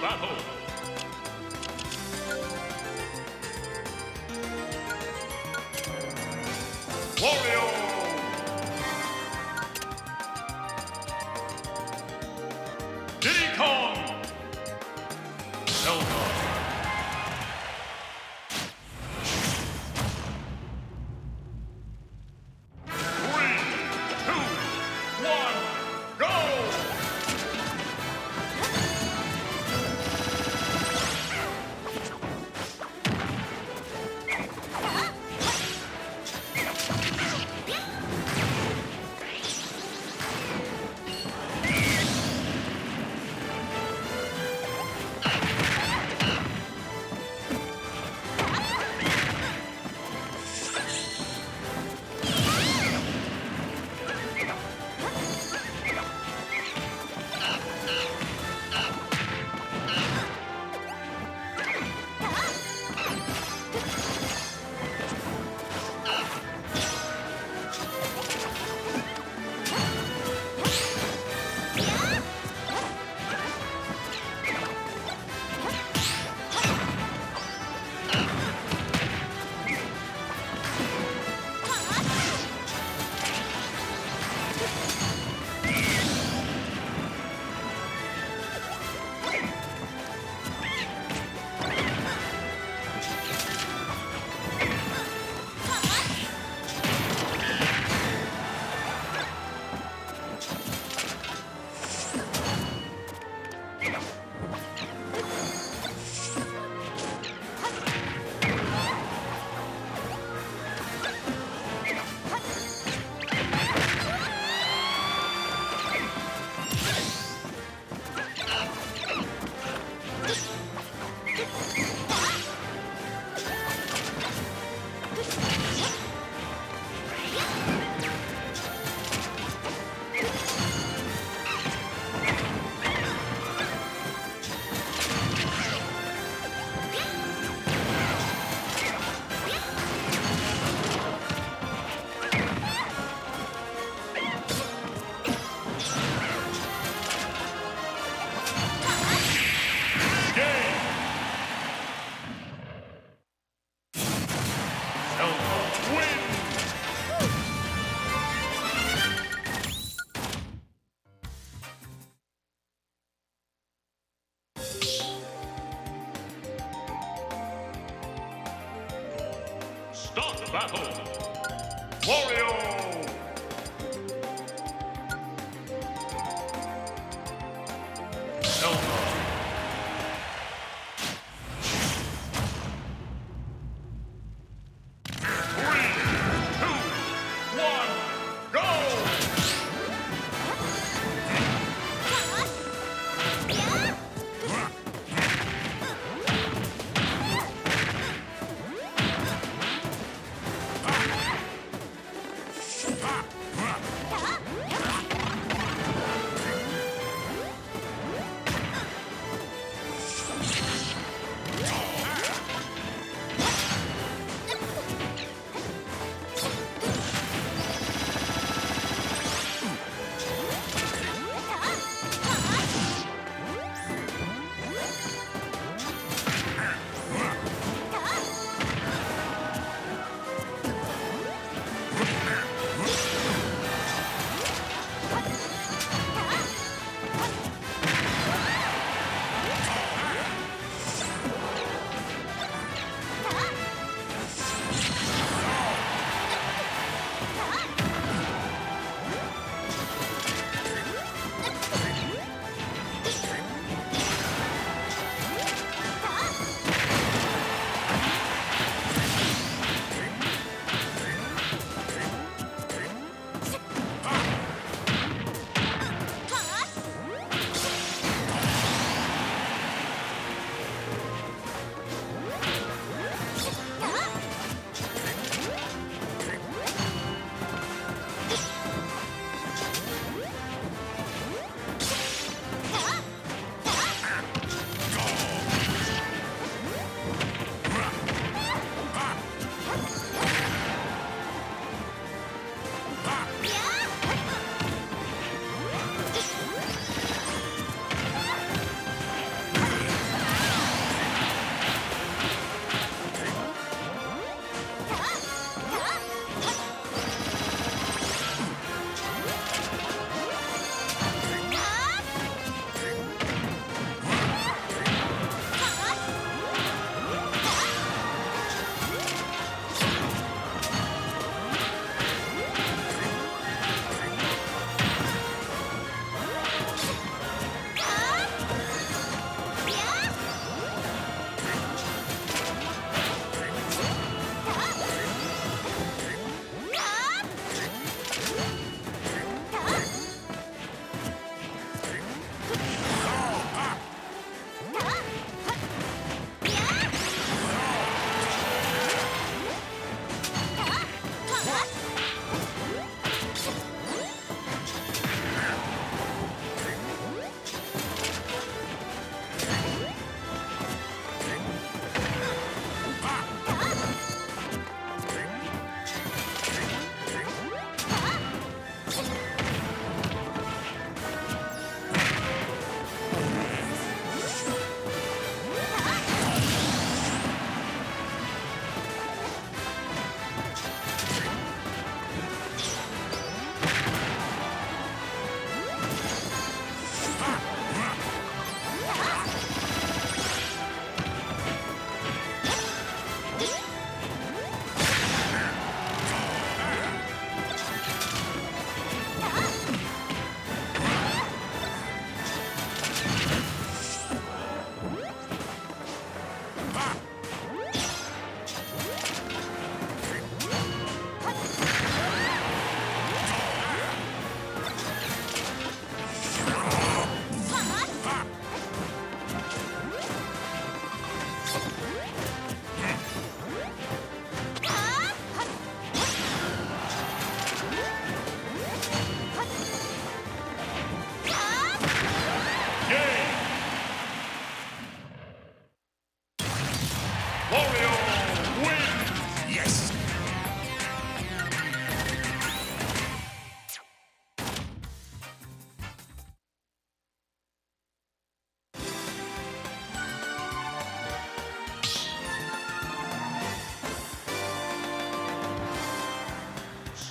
battle. Start battle! Wario!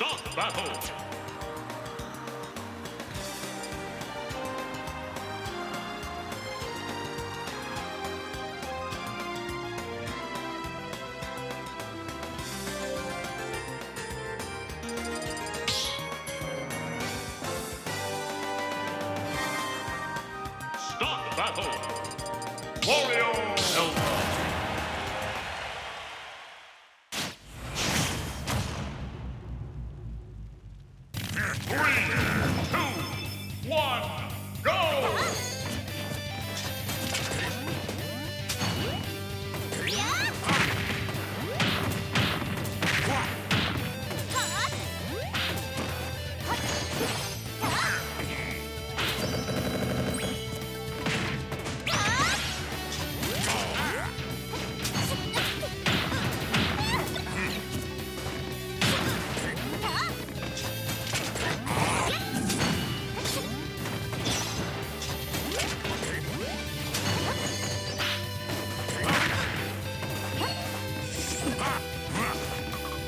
Start battle! Start battle! Wario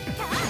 Ha!